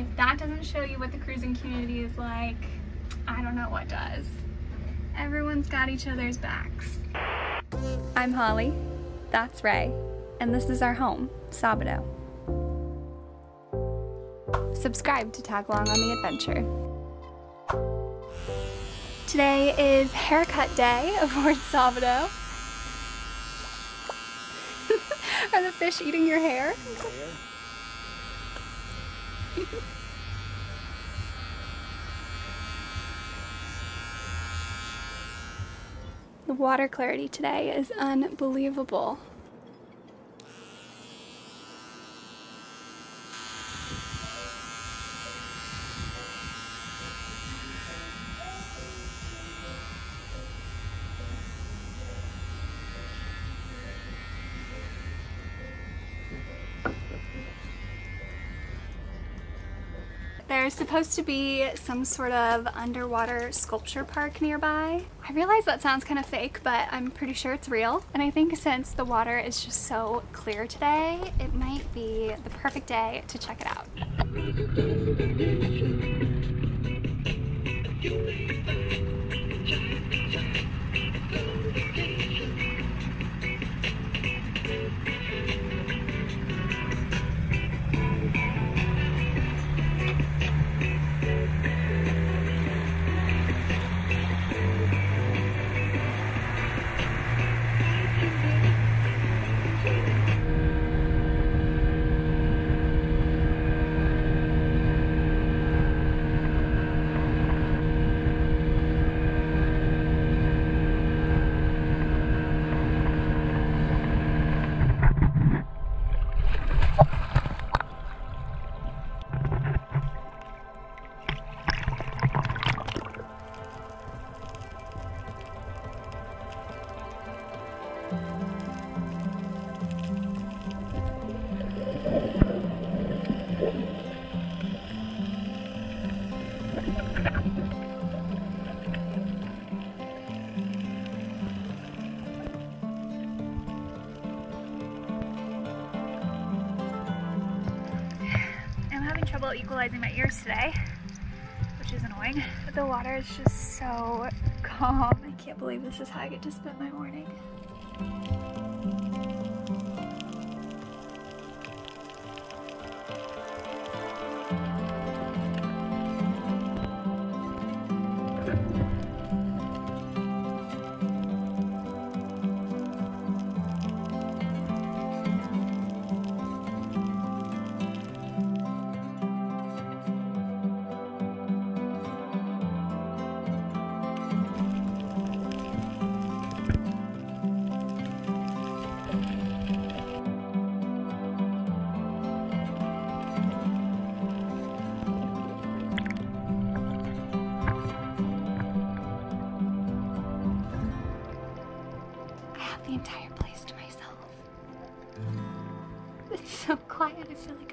if that doesn't show you what the cruising community is like, I don't know what does. Everyone's got each other's backs. I'm Holly, that's Ray, and this is our home, Sabado. Subscribe to tag along on the adventure. Today is haircut day aboard Sabado. Are the fish eating your hair? The water clarity today is unbelievable. There's supposed to be some sort of underwater sculpture park nearby. I realize that sounds kind of fake, but I'm pretty sure it's real. And I think since the water is just so clear today, it might be the perfect day to check it out. I'm equalizing my ears today, which is annoying. But the water is just so calm. I can't believe this is how I get to spend my morning.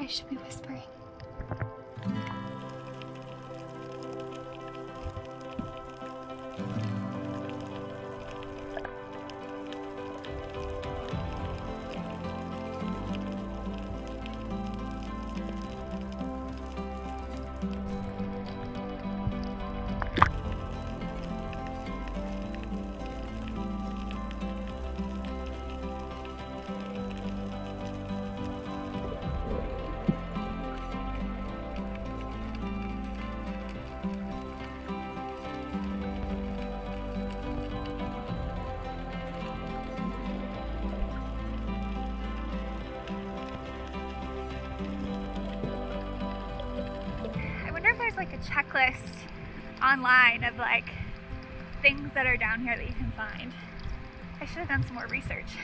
I should be whispering. A checklist online of like things that are down here that you can find. I should have done some more research.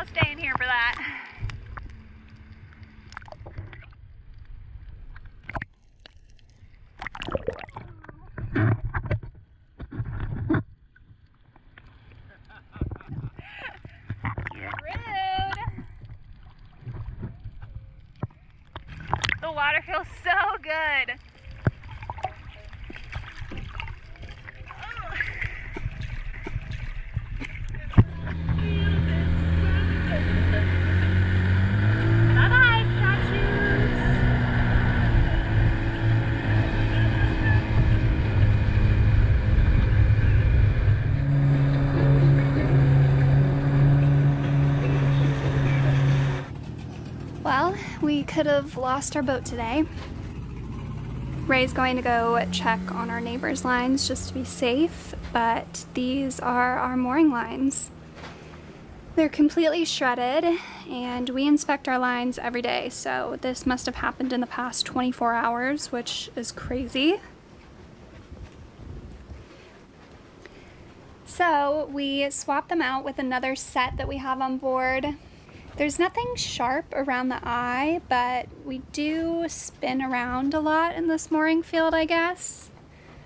I'll stay in here for that. water feels so good. Well, we could have lost our boat today. Ray's going to go check on our neighbor's lines just to be safe, but these are our mooring lines. They're completely shredded and we inspect our lines every day, so this must have happened in the past 24 hours, which is crazy. So we swapped them out with another set that we have on board. There's nothing sharp around the eye, but we do spin around a lot in this mooring field, I guess.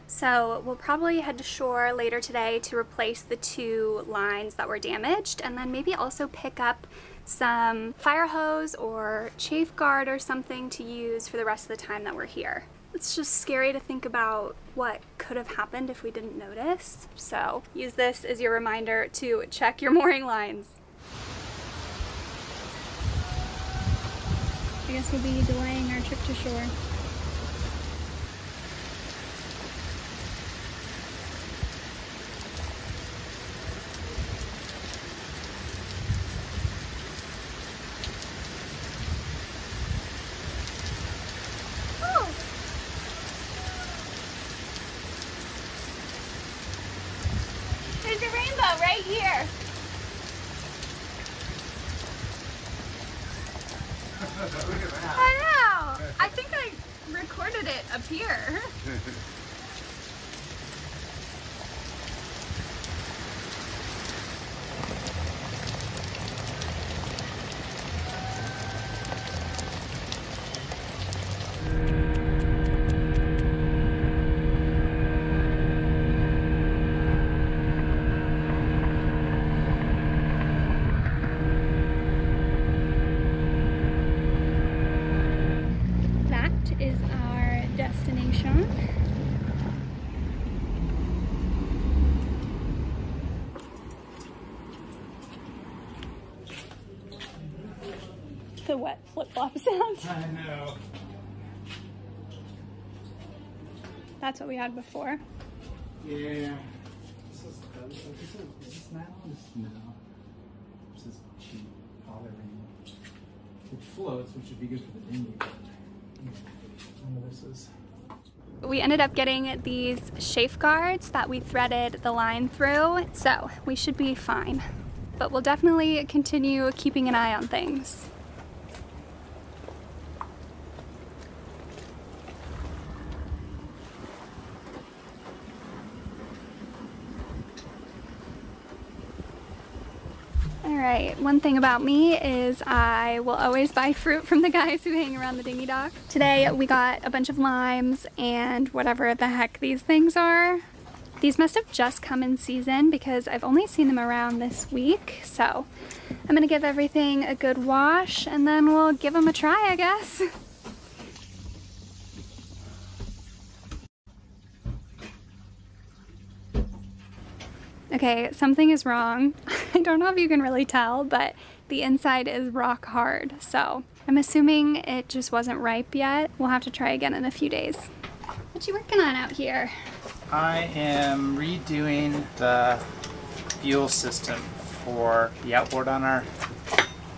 So we'll probably head to shore later today to replace the two lines that were damaged and then maybe also pick up some fire hose or chafe guard or something to use for the rest of the time that we're here. It's just scary to think about what could have happened if we didn't notice. So use this as your reminder to check your mooring lines. I guess we'll be delaying our trip to shore. Oh. There's a rainbow right here. I know. I think I recorded it up here. That is our destination. The wet flip-flop sound. I know. That's what we had before. Yeah. This is, is this, is this now? This is now. This is cheap pottery. Which floats, which would be good for the dinghy. but, yeah. And this is. We ended up getting these chafe guards that we threaded the line through, so we should be fine. But we'll definitely continue keeping an eye on things. Right, one thing about me is I will always buy fruit from the guys who hang around the dinghy dock. Today we got a bunch of limes and whatever the heck these things are. These must have just come in season because I've only seen them around this week. So I'm gonna give everything a good wash and then we'll give them a try, I guess. Okay, something is wrong. I don't know if you can really tell, but the inside is rock hard. So I'm assuming it just wasn't ripe yet. We'll have to try again in a few days. What are you working on out here? I am redoing the fuel system for the outboard on our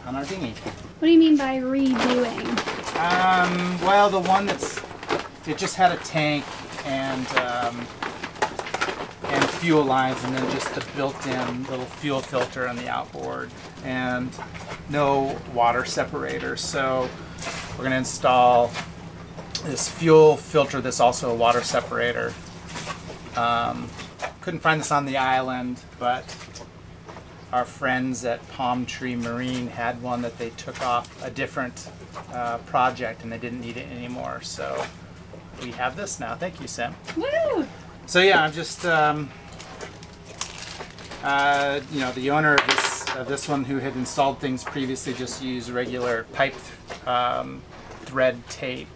on our dinghy. What do you mean by redoing? Um, well, the one that's it just had a tank and um, and fuel lines, and then just the built-in little fuel filter on the outboard, and no water separator. So we're gonna install this fuel filter that's also a water separator. Um, couldn't find this on the island, but our friends at Palm Tree Marine had one that they took off a different uh, project and they didn't need it anymore. So we have this now. Thank you, Sam. Woo! So yeah, I'm just, um, uh, you know, the owner of this of this one who had installed things previously just used regular pipe um, thread tape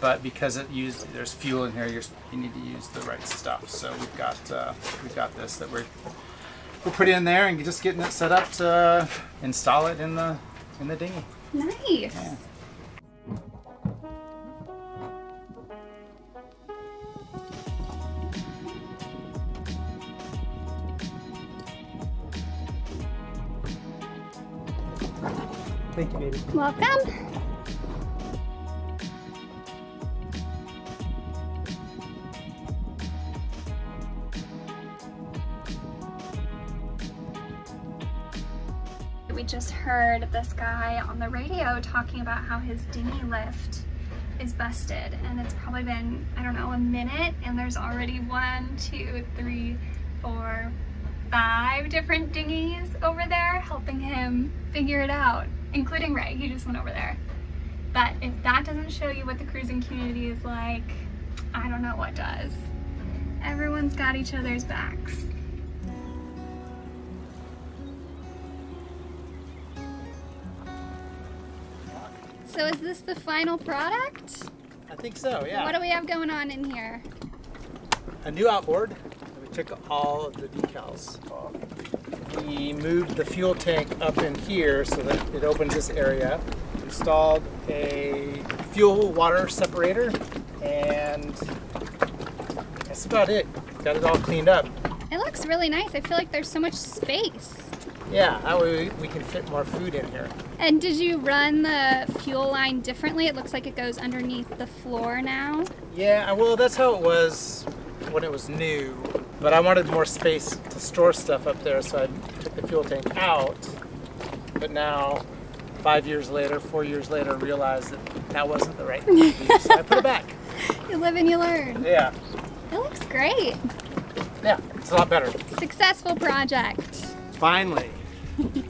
but because it used there's fuel in here, you're, you need to use the right stuff. So we've got uh, we've got this that we're we're putting in there and just getting it set up to install it in the in the dinghy. Nice. Thank you, baby. Welcome. We just heard this guy on the radio talking about how his dinghy lift is busted and it's probably been, I don't know, a minute and there's already one, two, three, four, five different dinghies over there helping him figure it out, including Ray, he just went over there. But if that doesn't show you what the cruising community is like, I don't know what does. Everyone's got each other's backs. So is this the final product? I think so. Yeah. What do we have going on in here? a new outboard. We took all of the decals off. We moved the fuel tank up in here so that it opens this area. Installed a fuel water separator and that's about it. Got it all cleaned up. It looks really nice. I feel like there's so much space. Yeah, that way we can fit more food in here. And did you run the fuel line differently? It looks like it goes underneath the floor now. Yeah, well, that's how it was when it was new. But I wanted more space to store stuff up there, so I took the fuel tank out. But now, five years later, four years later, realized that that wasn't the right thing to do, so I put it back. You live and you learn. Yeah, It looks great. yeah, it's a lot better. Successful project. Finally.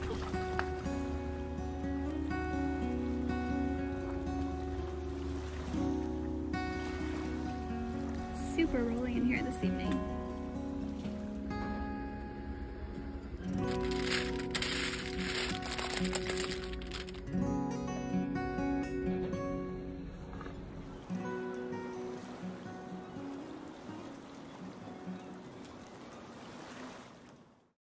Super rolling in here this evening.